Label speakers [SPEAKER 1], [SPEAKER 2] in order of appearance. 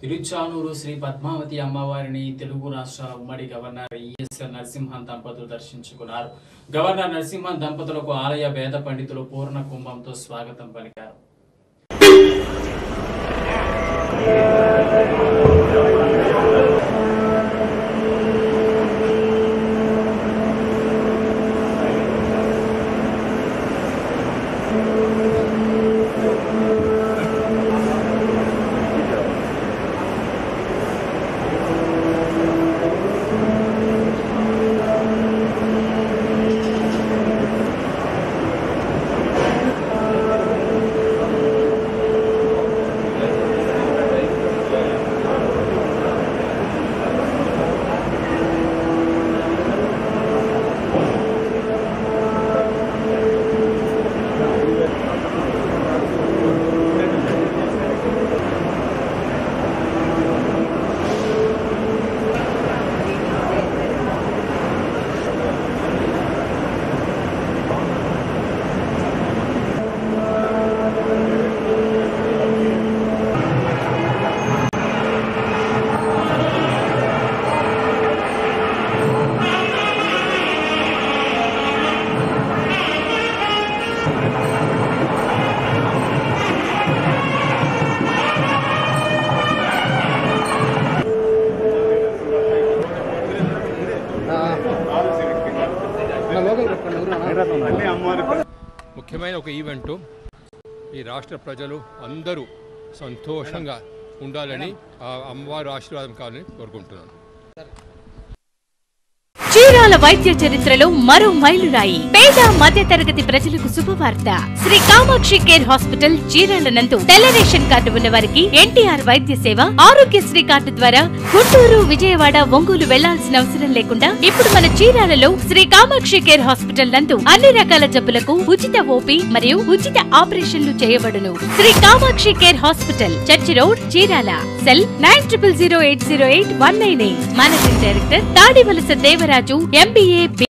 [SPEAKER 1] తిరుచానూరు శ్రీ పద్మావతి అమ్మవారిని తెలుగు రాష్ట్రాల ఉమ్మడి గవర్నర్ ఈఎస్ఎల్ నరసింహన్ దంపతులు దర్శించుకున్నారు. గవర్నర్ నరసింహన్ దంపతులకు ఆలయ వేద పండితులు పూర్ణ కుంభంతో స్వాగతం పలికారు.
[SPEAKER 2] ముఖ్యమైన ఒక ఈవెంట్ ఈ రాష్ట్ర ప్రజలు అందరూ సంతోషంగా ఉండాలని ఆ అమ్మవారి ఆశీర్వాదం కావాలని కోరుకుంటున్నాను.
[SPEAKER 3] నగరాల వైద్య చరిత్రలో మరో మైలురాయి. పేద మధ్య తరగతి ప్రజలకు శుభవార్త. శ్రీ కామాక్షి కేర్ హాస్పిటల్ చీరాల నందు తెల్ల రేషన్ కార్డు ఉన్న వారికి ఎన్టీఆర్ వైద్య సేవ ఆరోగ్యశ్రీ కార్డు ద్వారా గుంటూరు విజయవాడ ఒంగోలు వెళ్ళాల్సిన అవసరం లేకుండా ఇప్పుడు మన చీరాలలో శ్రీ కామాక్షి కేర్ హాస్పిటల్ నందు అన్ని రకాల జబ్బులకు ఉచిత ఓపీ మరియు ఉచిత ఆపరేషన్లు చేయబడును. Shri Kamakshi care hospital church road Chirala. Cell nine triple zero eight zero eight one nine eight. Managing director Tadivalasa Devaraju nba